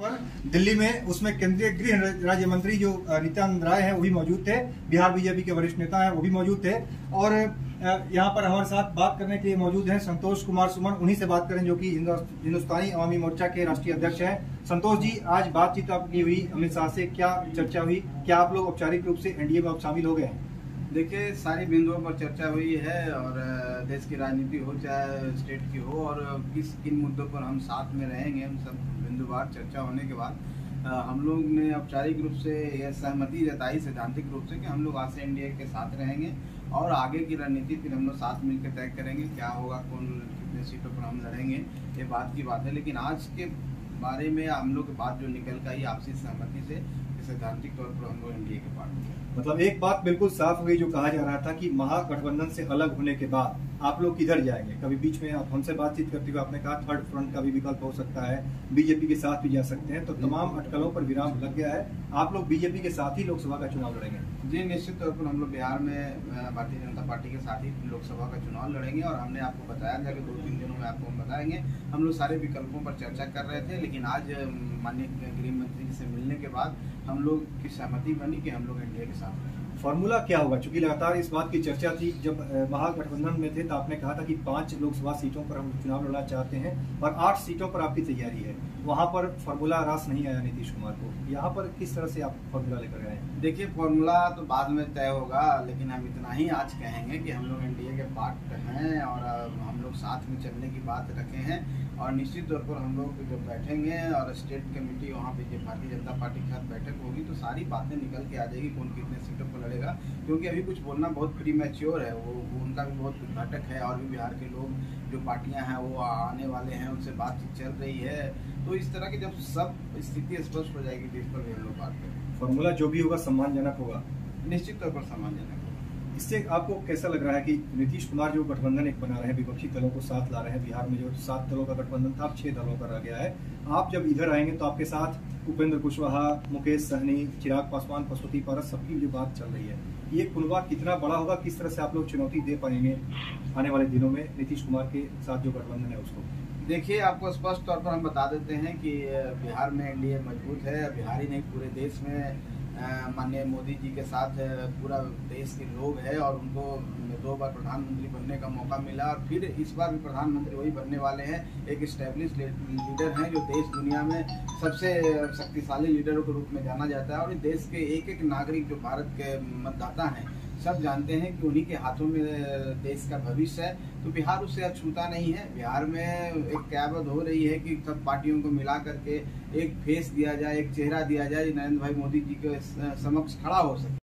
पर दिल्ली में उसमें केंद्रीय गृह राज्य मंत्री जो नित्यानंद राय हैं, वो भी मौजूद थे। बिहार बीजेपी के वरिष्ठ नेता हैं, वो भी मौजूद थे। और यहाँ पर हमारे साथ बात करने के लिए मौजूद हैं संतोष कुमार सुमन। उन्हीं से बात करें जो कि हिंदुस्तानी अवामी मोर्चा के राष्ट्रीय अध्यक्ष हैं। संतोष जी, आज बातचीत आपकी हुई, अमित शाह से क्या चर्चा हुई? क्या आप लोग औपचारिक रूप से एनडीए में आप शामिल हो गए हैं? देखिए, सारी बिंदुओं पर चर्चा हुई है और देश की राजनीति हो चाहे स्टेट की हो और किस, किन मुद्दों पर हम साथ में रहेंगे उन सब बिंदुवार चर्चा होने के बाद हम लोग ने औपचारिक रूप से यह सहमति जताई, सैद्धांतिक रूप से कि हम लोग आज से एनडीए के साथ रहेंगे और आगे की रणनीति फिर हम लोग साथ मिलकर तय करेंगे क्या होगा, कौन कितने सीटों पर हम लड़ेंगे, ये बात की बात है। लेकिन आज के बारे में हम लोग बात जो निकल कर आई आपसी सहमति से सैद्धांतिक तौर पर हम लोग एनडीए के पार्टी मतलब एक बात बिल्कुल साफ़ हो गई जो कहा जा रहा था कि महागठबंधन से अलग होने के बाद आप लोग किधर जाएँगे? कभी बीच में आप हमसे बातचीत करते हुए आपने कहा थर्ड फ्रंट का भी विकल्प हो सकता है बीजेपी के साथ भी जा सकते हैं तो तमाम अटकलों पर विराम लग गया है। आप लोग बीजेपी के साथ ही लोकसभा का चुनाव लड़ेंगे। जी निश्चित तौर पर हम लोग बिहार में भारतीय जनता पार्टी के साथ ही लोकसभा का चुनाव लड़ेंगे और हमने आपको बताया था कि दो तीन दिनों में आपको हम बताएँगे। हम लोग सारे विकल्पों पर चर्चा कर रहे थे लेकिन आज माननीय गृह मंत्री से मिलने के बाद हम लोग की सहमति बनी कि हम लोग एनडीए के साथ फॉर्मूला क्या होगा? क्योंकि लगातार इस बात की चर्चा थी जब महागठबंधन में थे तो आपने कहा था कि पाँच लोकसभा सीटों पर हम चुनाव लड़ना चाहते हैं और आठ सीटों पर आपकी तैयारी है। वहाँ पर फॉर्मूला रास नहीं आया नीतीश कुमार को। यहाँ पर किस तरह से आप फॉर्मूला लेकर हैं? देखिए फॉर्मूला तो बाद में तय होगा लेकिन हम इतना ही आज कहेंगे कि हम लोग एनडीए के पार्ट हैं और लोग साथ में चलने की बात रखे हैं और निश्चित तौर पर हम लोग जब बैठेंगे और स्टेट कमेटी वहाँ पे जब भारतीय जनता पार्टी के साथ बैठक होगी तो सारी बातें निकल के आ जाएगी कौन कितने सीटों पर लड़ेगा। क्योंकि अभी कुछ बोलना बहुत प्री मैच्योर है। वो, उनका भी बहुत घटक है और भी बिहार के लोग जो पार्टियाँ हैं वो आने वाले हैं उनसे बातचीत चल रही है। तो इस तरह की जब सब स्थिति स्पष्ट हो जाएगी तो इस पर भी हम लोग बात करेंगे। फॉर्मूला जो भी होगा सम्मानजनक होगा। निश्चित तौर पर सम्मानजनक। इससे आपको कैसा लग रहा है कि नीतीश कुमार जो गठबंधन एक बना रहे हैं, विपक्षी दलों को साथ ला रहे हैं, बिहार में जो सात दलों का गठबंधन था, अब छह दलों का रह गया है। आप जब इधर आएँगे तो आपके साथ उपेंद्र कुशवाहा, मुकेश सहनी, चिराग पासवान पशुपति पारस, सबकी जो बात चल रही है, ये कुनबा कितना बड़ा होगा, किस तरह से आप लोग चुनौती दे पाएँगे आने वाले दिनों में नीतीश कुमार के साथ जो गठबंधन है उसको? देखिए, आपको स्पष्ट तौर पर हम बता देते हैं कि बिहार में एनडीए मज़बूत है, बिहार ही नहीं, पूरे देश में माननीय मोदी जी के साथ पूरा देश के लोग है और उनको दो बार प्रधानमंत्री बनने का मौका मिला और फिर इस बार भी प्रधानमंत्री वही बनने वाले हैं। एक स्टैब्लिश लीडर हैं जो देश, दुनिया में सबसे शक्तिशाली लीडरों के रूप में जाना जाता है और देश के एक एक नागरिक जो भारत के मतदाता हैं सब जानते हैं कि उन्हीं के हाथों में देश का भविष्य है। तो बिहार उससे अछूता नहीं है। बिहार में एक क्याबत हो रही है कि सब पार्टियों को मिला करके एक फेस दिया जाए, एक चेहरा दिया जाए नरेंद्र भाई मोदी जी के समक्ष खड़ा हो सके।